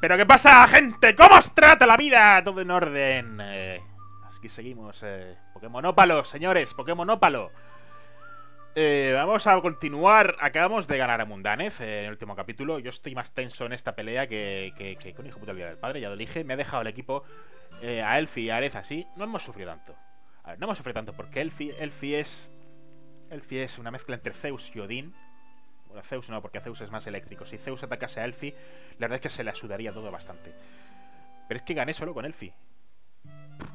¿Pero qué pasa, gente? ¿Cómo os trata la vida? Todo en orden. Eh, aquí seguimos. Eh. Pokémonópalo, señores. Pokémonópalo. Eh, vamos a continuar. Acabamos de ganar a Mundanez en el último capítulo. Yo estoy más tenso en esta pelea que, que, que con hijo puta el del padre. Ya lo dije. Me ha dejado el equipo eh, a Elfi y a Arez así. No hemos sufrido tanto. A ver, no hemos sufrido tanto porque Elfi, Elfi es. Elfi es una mezcla entre Zeus y Odín. Bueno, Zeus no, porque Zeus es más eléctrico. Si Zeus atacase a Elfi, la verdad es que se le asudaría todo bastante. Pero es que gané solo con Elfi.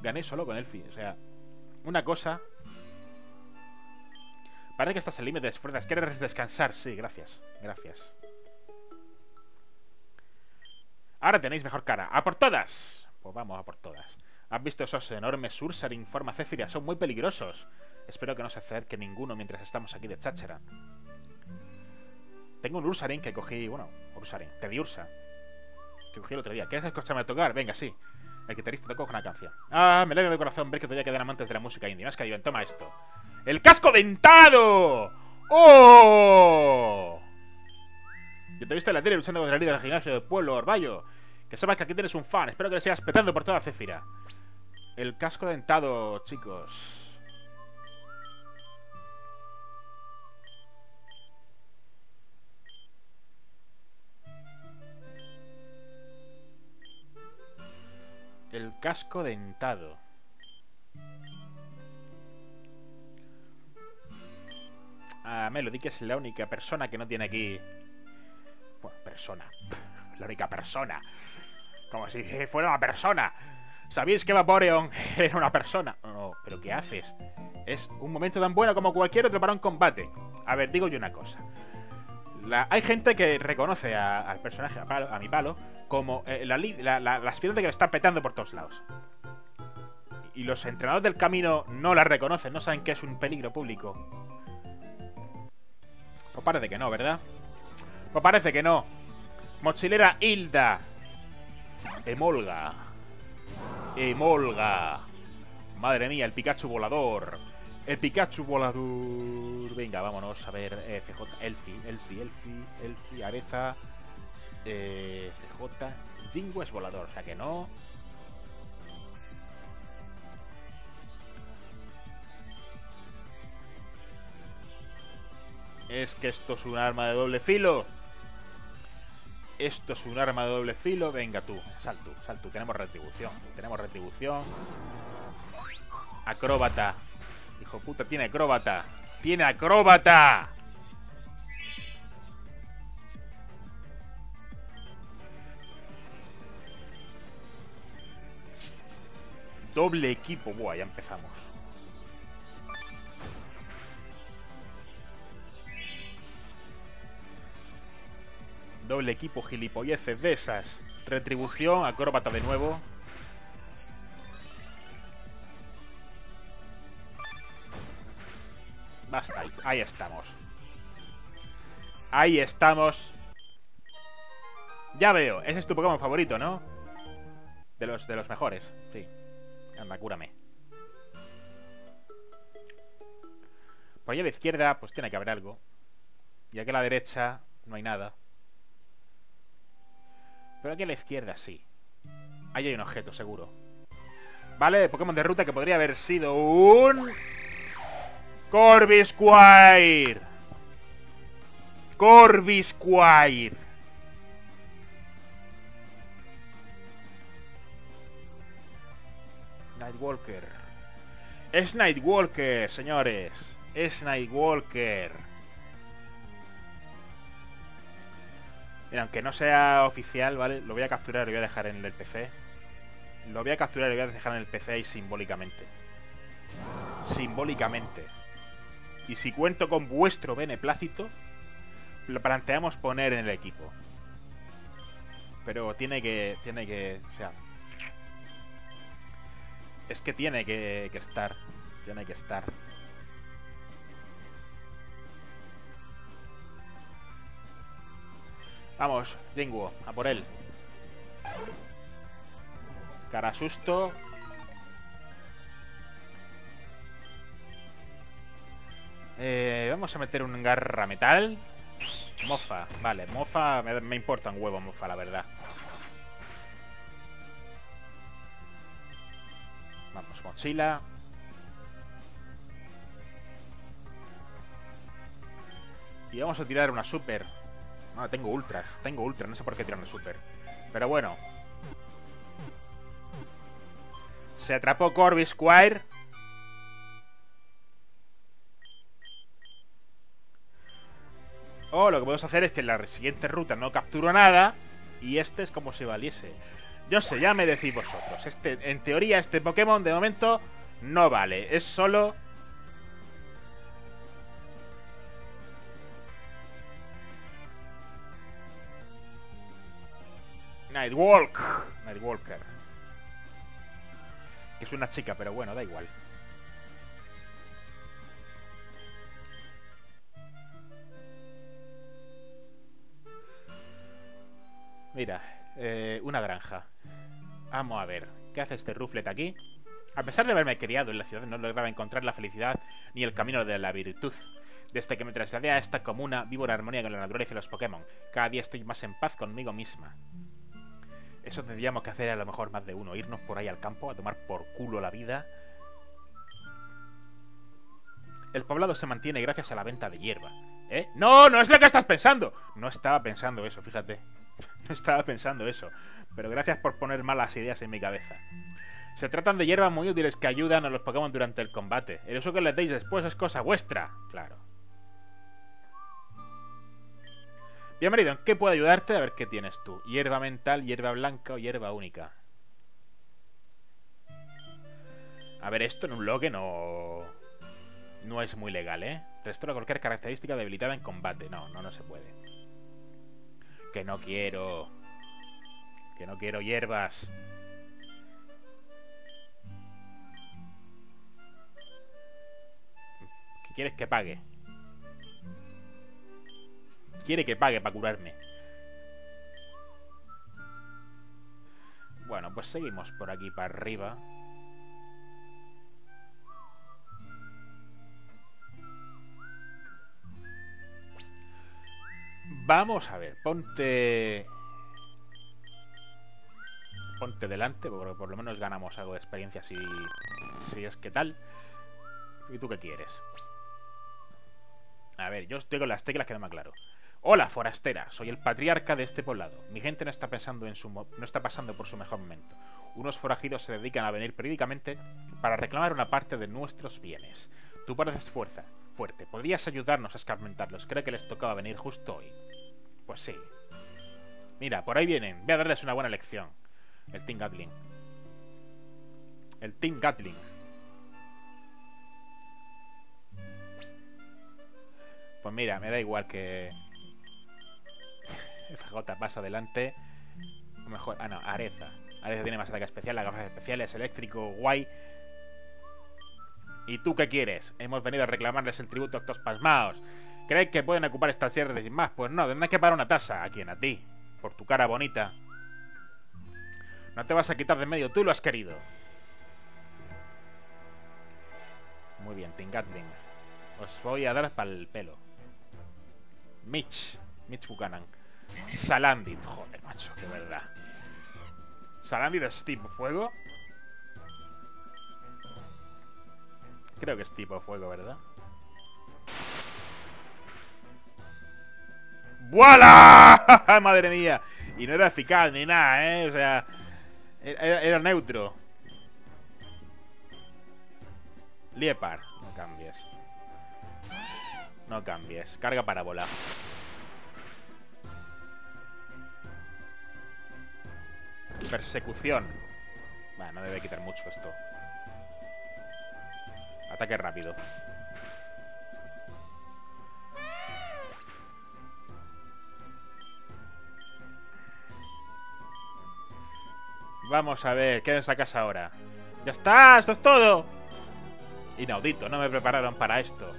Gané solo con Elfi. O sea, una cosa. Parece que estás al límite fuerzas. ¿Quieres descansar? Sí, gracias. Gracias. Ahora tenéis mejor cara. ¡A por todas! Pues vamos, a por todas. ¿Has visto esos enormes Ursaring forma Zephyria? Son muy peligrosos. Espero que no se acerque ninguno mientras estamos aquí de cháchara. Tengo un Ursaring que cogí... Bueno, Ursaring. Te di Ursa. Que cogí el otro día. ¿Quieres escucharme a tocar? Venga, sí. El guitarrista tocó una canción. Ah, me alegra de corazón ver que todavía quedan amantes de la música indie. Más que bien, toma esto. ¡El casco dentado! ¡Oh! Yo te he visto en la tele luchando contra el líder del gimnasio del pueblo, Orballo. Que sepas que aquí tienes un fan. Espero que le sigas petando por toda Céfira. El casco dentado, chicos. El casco dentado. Ah, Melody, que es la única persona que no tiene aquí... Bueno, persona. La única persona. Como si fuera una persona. ¿Sabéis que Vaporeon era una persona? No, pero ¿qué haces? Es un momento tan bueno como cualquier otro para un combate. A ver, digo yo una cosa. Hay gente que reconoce al personaje, a, Palo- mi palo, como eh, la, li- la, la, la aspirante que lo está petando por todos lados. Y los entrenadores del camino no la reconocen, no saben que es un peligro público. Pues parece que no, ¿verdad? Pues parece que no. Mochilera Hilda. Emolga. Emolga. Madre mía, el Pikachu volador. El Pikachu volador. Venga, vámonos a ver. eh, CJ, Elfi, Elfi, Elfi, Elfi, Areza. Eh, CJ. Jingo es volador, o sea que no. Es que esto es un arma de doble filo. Esto es un arma de doble filo. Venga tú, sal tú, sal tú. Tenemos retribución. Tenemos retribución. Acróbata. Hijo puta, tiene acróbata. ¡Tiene acróbata! Doble equipo. Buah, ya empezamos. Doble equipo, gilipolleces de esas. Retribución, acróbata de nuevo. Ahí estamos. Ahí estamos. Ya veo, ese es tu Pokémon favorito, ¿no? De los, de los mejores, sí. Anda, cúrame. Por ahí a la izquierda, pues tiene que haber algo. Y aquí a la derecha no hay nada. Pero aquí a la izquierda sí. Ahí hay un objeto, seguro. Vale, Pokémon de ruta que podría haber sido un... Corvisquire. Corvisquire. Nightwalker. Es Nightwalker, señores. Es Nightwalker. Mira, aunque no sea oficial, ¿vale? Lo voy a capturar y lo voy a dejar en el PC. Lo voy a capturar y lo voy a dejar en el PC ahí simbólicamente. Simbólicamente. Y si cuento con vuestro beneplácito, lo planteamos poner en el equipo. Pero tiene que. Tiene que. O sea. Es que tiene que, que estar. Tiene que estar. Vamos, Jinguo, a por él. Cara susto. Eh, vamos a meter un garra metal. Mofa, vale, mofa me, importa un huevo, mofa, la verdad. Vamos, mochila. Y vamos a tirar una super. No, tengo ultras, tengo ultras, no sé por qué tirar una super. Pero bueno. Se atrapó Corby Squire. O lo que podemos hacer es que en la siguiente ruta no capturo nada. Y este es como si valiese. Yo sé, ya me decís vosotros. Este, en teoría, este Pokémon de momento no vale. Es solo Nightwalk. Nightwalker. Es una chica, pero bueno, da igual. Mira, eh, una granja. Vamos a ver, ¿qué hace este Ruflet aquí? A pesar de haberme criado en la ciudad, no lograba encontrar la felicidad ni el camino de la virtud. Desde que me trasladé a esta comuna, vivo en armonía con la naturaleza y los Pokémon. Cada día estoy más en paz conmigo misma. Eso tendríamos que hacer a lo mejor más de uno. Irnos por ahí al campo a tomar por culo la vida. El poblado se mantiene gracias a la venta de hierba. ¿Eh? No, no es lo que estás pensando. No estaba pensando eso, fíjate. No estaba pensando eso. Pero gracias por poner malas ideas en mi cabeza. Se tratan de hierbas muy útiles que ayudan a los Pokémon durante el combate. El uso que les deis después es cosa vuestra. Claro. Bienvenido, ¿en qué puedo ayudarte? A ver qué tienes tú. Hierba mental, hierba blanca o hierba única. A ver, esto en un logue no... No es muy legal, ¿eh? Restaura cualquier característica debilitada en combate. No, no, no se puede. Que no quiero. Que no quiero hierbas. ¿Qué quieres que pague? quiere que pague para curarme. Bueno, pues seguimos por aquí para arriba. Vamos a ver, ponte... Ponte delante, porque por lo menos ganamos algo de experiencia si, si es que tal. ¿Y tú qué quieres? A ver, yo estoy con las teclas que no me aclaro. Hola, forastera. Soy el patriarca de este poblado. Mi gente no está, pensando en su no está pasando por su mejor momento. Unos forajidos se dedican a venir periódicamente para reclamar una parte de nuestros bienes. Tú pareces fuerza, fuerte. ¿Podrías ayudarnos a escarmentarlos? Creo que les tocaba venir justo hoy. Pues sí. Mira, por ahí vienen. Voy a darles una buena lección. El Team Gatling. El Team Gatling. Pues mira, me da igual que FJ pasa adelante. O mejor, ah no, Areza. Areza tiene más ataque especial, las gafas especiales, eléctrico, guay. ¿Y tú qué quieres? Hemos venido a reclamarles el tributo a estos pasmaos. ¿Crees que pueden ocupar estas tierras sin más? Pues no, tendrás que pagar una tasa. ¿A quién? A ti. Por tu cara bonita. No te vas a quitar de medio, tú lo has querido. Muy bien, Tingatling. Os voy a dar para el pelo. Mitch. Mitch Buchanan. Salandit, joder, macho, qué verdad. Salandit tipo fuego. Creo que es tipo fuego, ¿verdad? ¡Vuela! ¡Madre mía! Y no era eficaz ni nada, ¿eh? O sea, era, era neutro. Liepar, no cambies. No cambies. Carga parábola. Persecución. Bueno, no debe quitar mucho esto. Ataque rápido. Vamos a ver, ¿qué me sacas ahora? ¡Ya está! ¡Esto es todo! Inaudito, no me prepararon para esto.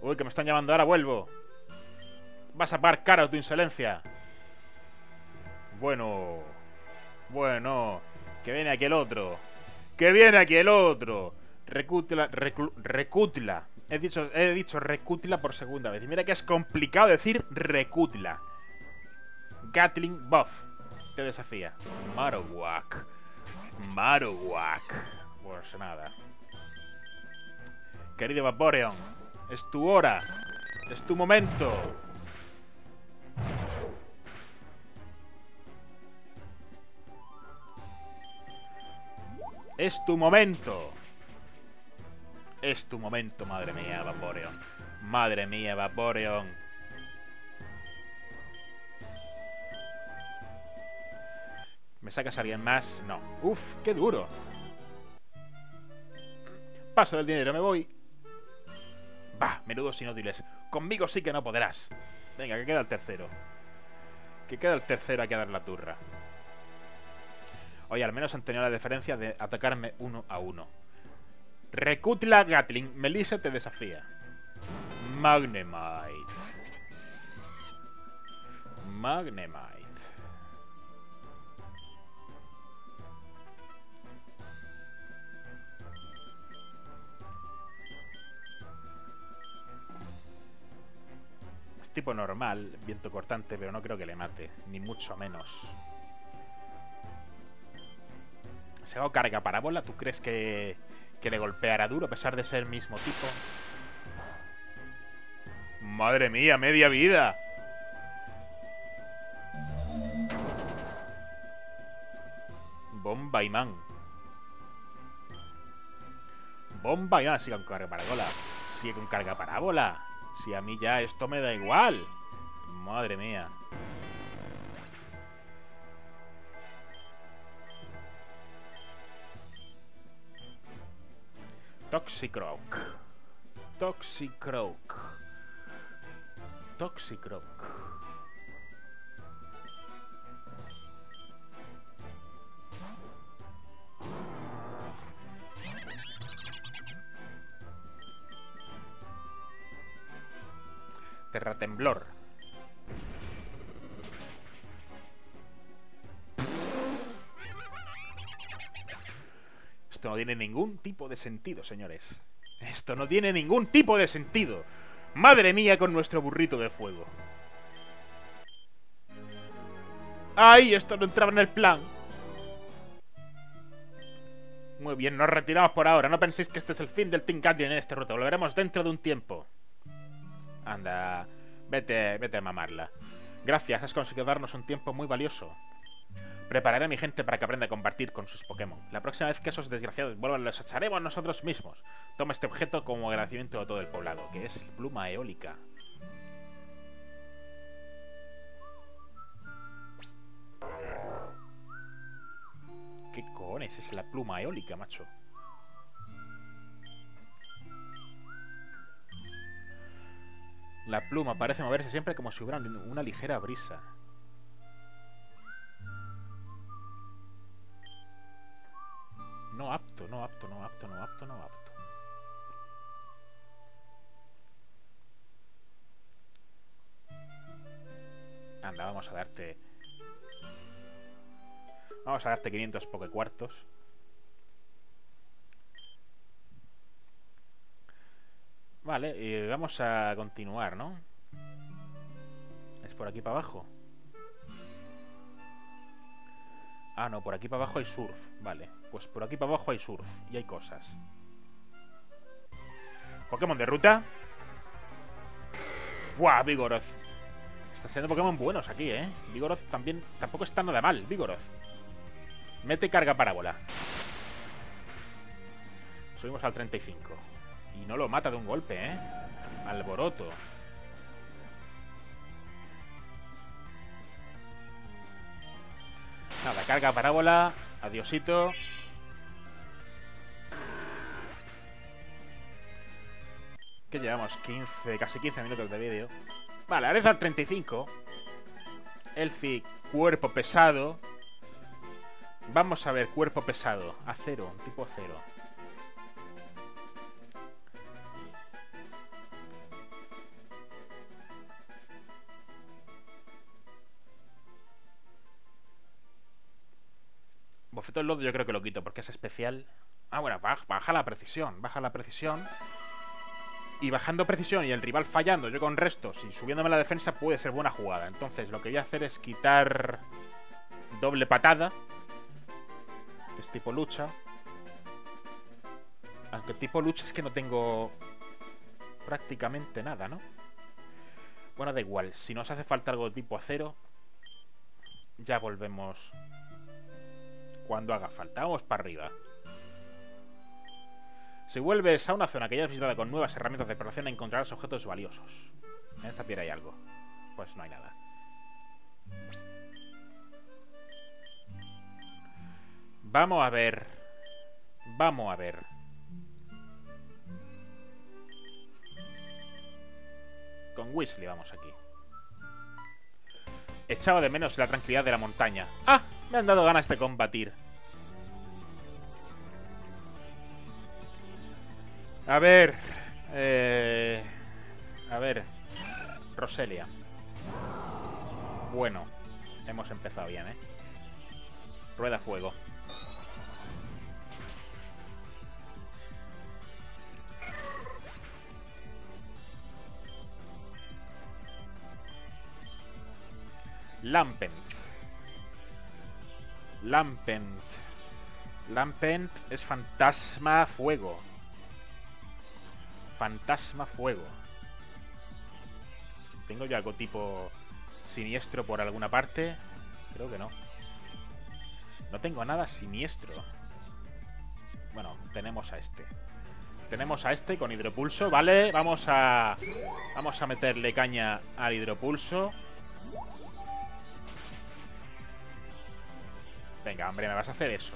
Uy, que me están llamando ahora, vuelvo. Vas a pagar cara tu insolencia. Bueno. Bueno. Que viene aquí el otro. Que viene aquí el otro. Recutla. He dicho, he recutla por segunda vez. Y mira que es complicado decir recutla. Gatling Buff. Te desafía. Marowak. Marowak. Pues nada. Querido Vaporeon, es tu hora. Es tu momento. Es tu momento. Es tu momento, madre mía, Vaporeon. Madre mía, Vaporeon. ¿Me sacas a alguien más? No. Uf, qué duro. Paso del dinero, me voy. Bah, menudos inútiles. Conmigo sí que no podrás. Venga, que queda el tercero. Que queda el tercero, hay que dar la turra. Oye, al menos han tenido la diferencia de atacarme uno a uno. Recutla Gatling. Melissa te desafía. Magnemite. Magnemite. Es tipo normal, viento cortante, pero no creo que le mate, ni mucho menos. ¿Se hago carga parábola? ¿Tú crees que, que le golpeará duro a pesar de ser el mismo tipo? ¡Madre mía, media vida! Bomba y man. Bomba y man. Sigue con carga parábola. Sigue con carga parábola. Si a mí ya esto me da igual. Madre mía. Toxicroak. Toxicroak. Toxicroak. Terratemblor. Esto no tiene ningún tipo de sentido, señores. Esto no tiene ningún tipo de sentido. Madre mía con nuestro burrito de fuego. ¡Ay! Esto no entraba en el plan. Muy bien, nos retiramos por ahora. No penséis que este es el fin del Team Guardian en este ruta. Volveremos dentro de un tiempo. Anda, vete, vete a mamarla. Gracias, has conseguido darnos un tiempo muy valioso. Prepararé a mi gente para que aprenda a compartir con sus Pokémon. La próxima vez que esos desgraciados vuelvan, los echaremos nosotros mismos. Toma este objeto como agradecimiento a todo el poblado, que es pluma eólica. ¿Qué cojones es la pluma eólica, macho? La pluma parece moverse siempre como si hubiera una ligera brisa. No apto, no apto, no apto, no apto, no apto. Anda, vamos a darte... Vamos a darte 500 cuartos. Vale, y vamos a continuar, ¿no? ¿Es por aquí para abajo? Ah, no, por aquí para abajo hay surf. Vale, pues por aquí para abajo hay surf y hay cosas. Pokémon de ruta. ¡Buah, Vigoroth! Están siendo Pokémon buenos aquí, ¿eh? Vigoroth también tampoco está nada mal, Vigoroth. Mete carga parábola. Subimos al 35. Y no lo mata de un golpe, ¿eh? Alboroto. Nada, carga parábola. Adiosito. Que llevamos 15, casi 15 minutos de vídeo. Vale, Areza al 35. Elfi, cuerpo pesado. Vamos a ver, cuerpo pesado. Acero, tipo acero. Bofeto del lodo yo creo que lo quito porque es especial. Ah, bueno, baja, la precisión. Baja la precisión. Y bajando precisión y el rival fallando, yo con restos y subiéndome la defensa puede ser buena jugada. Entonces lo que voy a hacer es quitar doble patada. Es tipo lucha. Aunque tipo lucha es que no tengo prácticamente nada, ¿no? Bueno, da igual. Si nos hace falta algo de tipo acero, ya volvemos cuando haga falta. Vamos para arriba. Si vuelves a una zona que ya has visitado con nuevas herramientas de exploración, encontrarás objetos valiosos. En esta piedra hay algo. Pues no hay nada. Vamos a ver. Vamos a ver. Con Weasley vamos aquí. Echaba de menos la tranquilidad de la montaña. ¡Ah! Me han dado ganas de combatir. A ver... Eh... A ver... Roselia. Bueno. Hemos empezado bien, ¿eh? Rueda fuego. Lampent. Lampent. Lampent es fantasma fuego. Fantasma fuego. ¿Tengo yo algo tipo siniestro por alguna parte? Creo que no. No tengo nada siniestro. Bueno, tenemos a este. Tenemos a este con hidropulso, ¿vale? Vamos a... Vamos a meterle caña al hidropulso. Venga, hombre, me vas a hacer eso.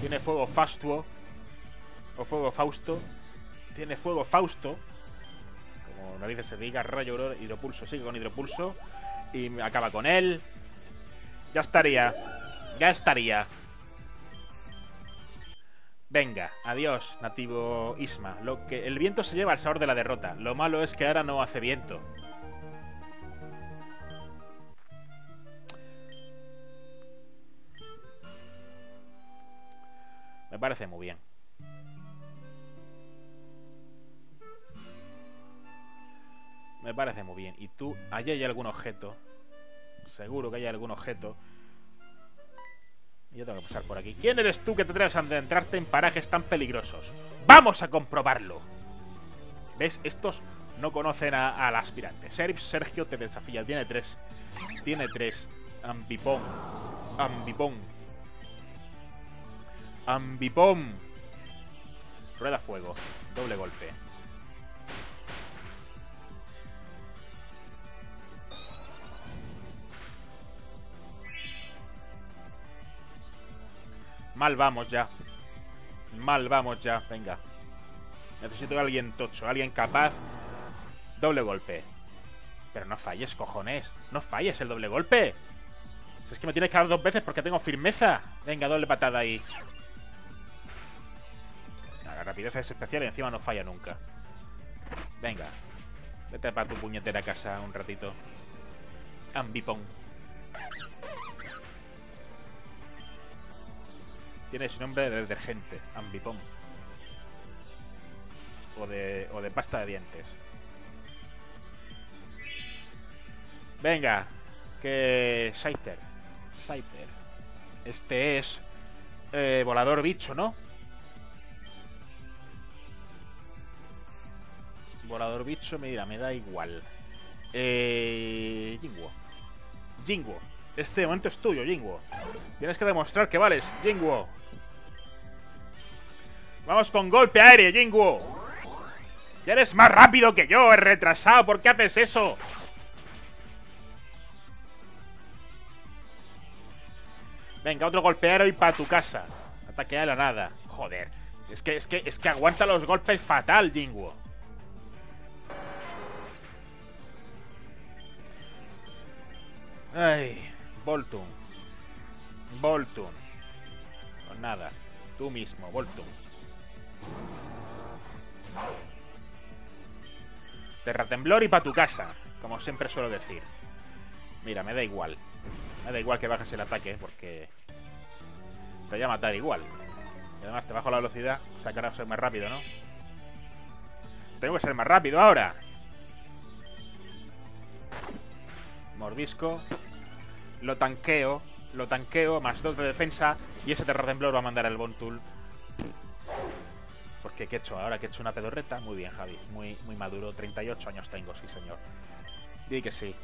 Tiene fuego fastuo. O fuego fausto. Tiene fuego fausto. Como narices se diga, rayo hidropulso. Sigue con hidropulso. Y acaba con él. Ya estaría. Ya estaría. Venga, adiós, nativo Isma. Lo que el viento se lleva al sabor de la derrota. Lo malo es que ahora no hace viento. Me parece muy bien. Me parece muy bien. Y tú, allí hay algún objeto. Seguro que hay algún objeto. Yo tengo que pasar por aquí. ¿Quién eres tú que te atreves a adentrarte en parajes tan peligrosos? ¡Vamos a comprobarlo! ¿Ves? Estos no conocen al aspirante. Sergio te desafía. Tiene tres. Tiene tres. Ambipón. Ambipón. Ambipom. Rueda fuego. Doble golpe. Mal vamos ya. Mal vamos ya. Venga. Necesito a alguien tocho. Alguien capaz. Doble golpe. Pero no falles, cojones. No falles el doble golpe. Si es que me tienes que dar dos veces porque tengo firmeza. Venga, doble patada ahí. La rapidez es especial y encima no falla nunca. Venga. Vete para tu puñetera casa un ratito. Ambipón. Tiene su nombre de detergente. Ambipón. O de, o de pasta de dientes. Venga. Que... Scyther. Scyther. Este es... Eh, volador bicho, ¿no? Volador bicho, mira, me da igual. Eh... Jingwo. Jingwo. Este momento es tuyo, Jingwo. Tienes que demostrar que vales, Jingwo. Vamos con golpe aéreo, Jingwo. Ya eres más rápido que yo, es retrasado. ¿Por qué haces eso? Venga, otro golpe aéreo y para tu casa. Ataque a la nada. Joder. Es que, es que, es que aguanta los golpes fatal, Jingwo. Ay, Voltum. Voltum. Pues nada. Tú mismo, Voltum. Terratemblor y pa' tu casa. Como siempre suelo decir. Mira, me da igual. Me da igual que bajes el ataque, porque... Te voy a matar igual. Y además te bajo la velocidad. O sea que ahora soy más rápido, ¿no? Tengo que ser más rápido ahora. Mordisco. Lo tanqueo. lo tanqueo, más 2 de defensa, y ese terror temblor va a mandar el Bontul. Porque ¿qué he hecho ahora? que he hecho una pedorreta? Muy bien, Javi. Muy, muy maduro. 38 años tengo, sí, señor. Di que sí.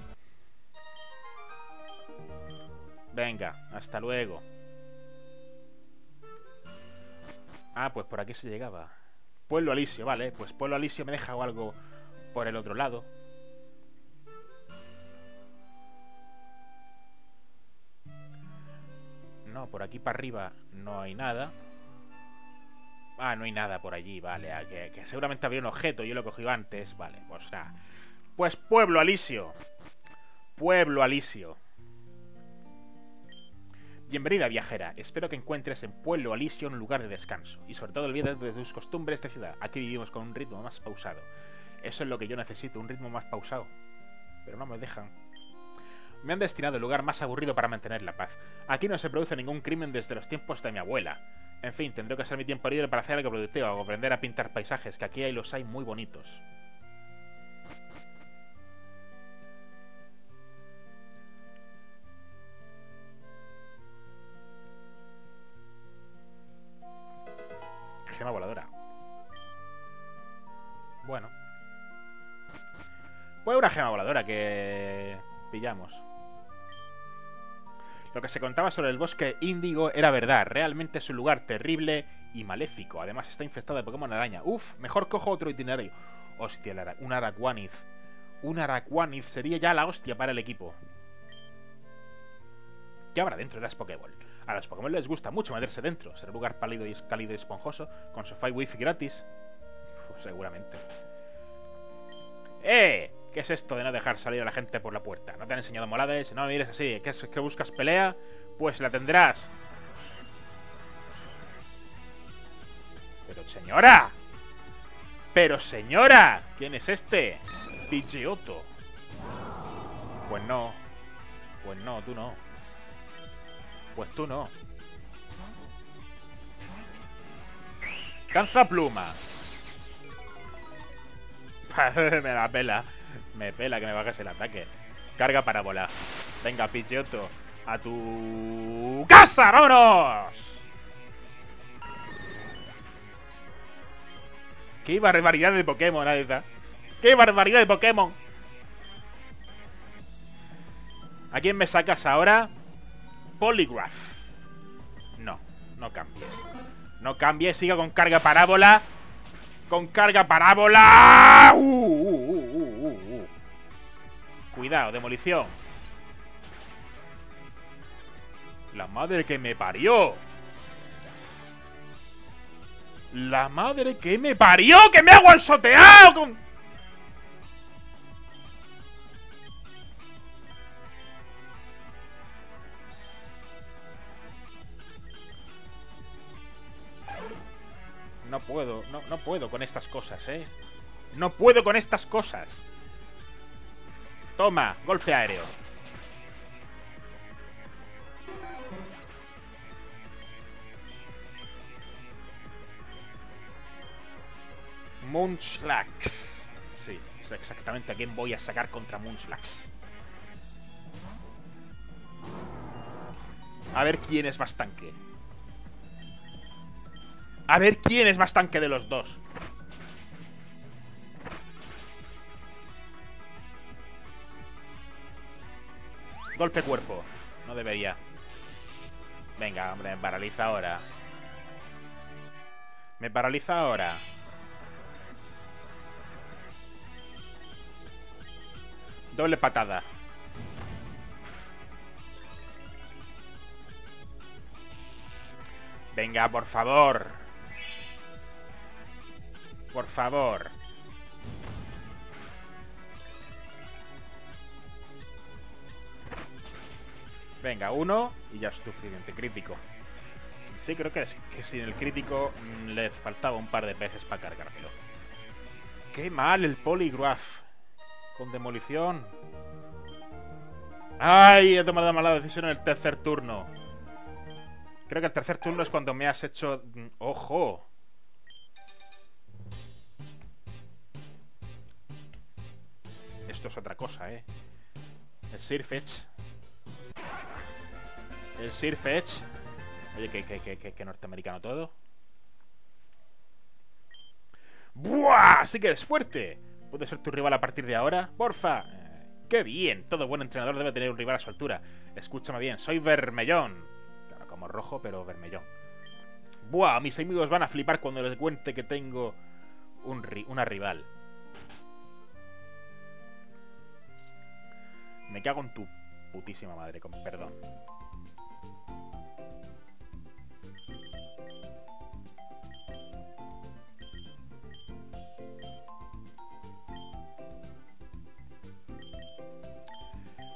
Venga, hasta luego. Ah, pues por aquí se llegaba. Pueblo Alisio, vale. Pues Pueblo Alisio me deja algo por el otro lado. No, por aquí para arriba no hay nada. Ah, no hay nada por allí, vale. Ah, que, seguramente había un objeto, yo lo he cogido antes. Vale, pues nada. Pues Pueblo Alisio. Pueblo Alisio. Bienvenida viajera, espero que encuentres en Pueblo Alisio un lugar de descanso y sobre todo olvides de tus costumbres de ciudad. Aquí vivimos con un ritmo más pausado. Eso es lo que yo necesito, un ritmo más pausado. Pero no me dejan. Me han destinado el lugar más aburrido para mantener la paz. Aquí no se produce ningún crimen desde los tiempos de mi abuela. En fin, tendré que usar mi tiempo libre para hacer algo productivo aprender a pintar paisajes, que aquí hay los hay muy bonitos. Gema voladora. Bueno. Pues una gema voladora que pillamos. Lo que se contaba sobre el bosque índigo era verdad. Realmente es un lugar terrible y maléfico. Además está infestado de Pokémon araña. Uf, mejor cojo otro itinerario. Hostia, un Araquaniz. Un Araquaniz sería ya la hostia para el equipo. ¿Qué habrá dentro de las Pokéball? A los Pokémon les gusta mucho meterse dentro. Ser un lugar pálido y cálido y esponjoso, con sofá y wifi gratis. Pues seguramente. ¡Eh! ¿Qué es esto de no dejar salir a la gente por la puerta? ¿No te han enseñado molades? No mires así. ¿Qué, es, que buscas pelea? Pues la tendrás. Pero señora. Pero señora. ¿Quién es este? Pidgeotto. Pues no. Pues no, tú no. Pues tú no. Canza pluma. me da pela. Me pela que me bajes el ataque. Carga parábola. Venga, Pidgeotto. A tu... ¡Casa! ¡Vámonos! ¡Qué barbaridad de Pokémon, Aida! ¡Qué barbaridad de Pokémon! ¿A quién me sacas ahora? Polygraph. No, no cambies. No cambies, siga con carga parábola. Con carga parábola. Uh, uh, uh, Cuidado, demolición. La madre que me parió. La madre que me parió, que me ha guansoteado con... No puedo, no, no puedo con estas cosas, ¿eh? No puedo con estas cosas. Toma, golpe aéreo. Munchlax. Sí, exactamente a quién voy a sacar contra Munchlax. A ver quién es más tanque. A ver quién es más tanque de los dos. Golpe cuerpo. No debería. Venga, hombre, me paraliza ahora. Me paraliza ahora. Doble patada. Venga, por favor. Por favor. Venga, uno y ya es suficiente. Crítico. Sí, creo que, es, que sin el crítico mm, les faltaba un par de veces para cargármelo. ¡Qué mal el Polygraph! Con demolición. ¡Ay! He tomado mala decisión en el tercer turno. Creo que el tercer turno es cuando me has hecho... Mm, ¡Ojo! esto es otra cosa, ¿eh? El Sirfetch. El Sir Fetch. Oye, que, que, que, que norteamericano todo. ¡Buah! ¡Sí que eres fuerte! ¿Puede ser tu rival a partir de ahora? ¡Porfa! Eh, ¡Qué bien! Todo buen entrenador debe tener un rival a su altura. Escúchame bien, soy Vermellón. Claro, como rojo, pero Vermellón. ¡Buah! Mis amigos van a flipar cuando les cuente que tengo un una rival. Me cago en tu putísima madre, con perdón.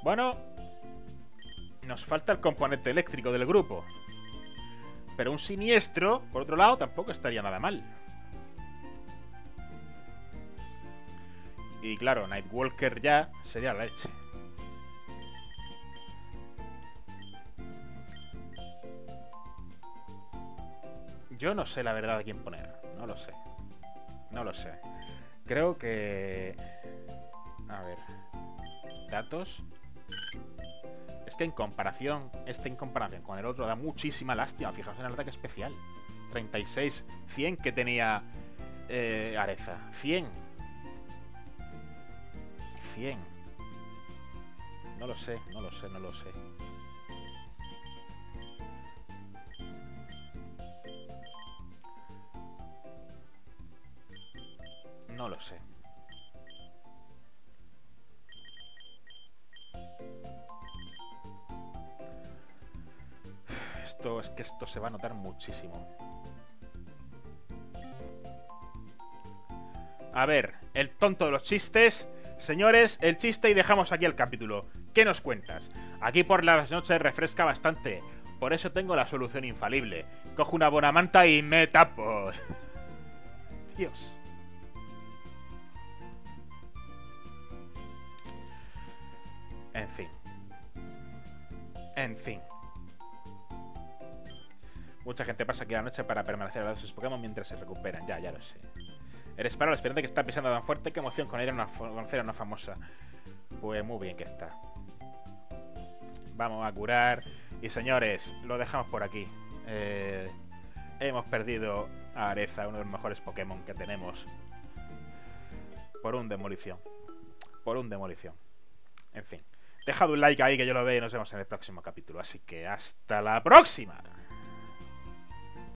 Bueno, nos falta el componente eléctrico del grupo. Pero un siniestro, por otro lado, tampoco estaría nada mal. Y claro, Nightwalker ya sería la leche. Yo no sé la verdad a quién poner. No lo sé. No lo sé. Creo que... A ver. Datos. Es que en comparación, este en comparación con el otro da muchísima lástima. Fijaos en el ataque especial. 36, 100 que tenía eh, Areza. 100. 100. No lo sé, no lo sé, no lo sé. No lo sé. Esto es que esto se va a notar muchísimo. A ver, el tonto de los chistes. Señores, el chiste y dejamos aquí el capítulo. ¿Qué nos cuentas? Aquí por las noches refresca bastante. Por eso tengo la solución infalible. Cojo una buena manta y me tapo. Dios. En fin. En fin. Mucha gente pasa aquí la noche para permanecer al lado de sus Pokémon mientras se recuperan. Ya, ya lo sé. Eres para la esperante que está pisando tan fuerte. Qué emoción con ir a una, conocer a famosa. Pues muy bien que está. Vamos a curar. Y señores, lo dejamos por aquí. Eh, hemos perdido a Areza, uno de los mejores Pokémon que tenemos. Por un demolición. Por un demolición. En fin. Dejad un like ahí que yo lo veo y nos vemos en el próximo capítulo. Así que hasta la próxima.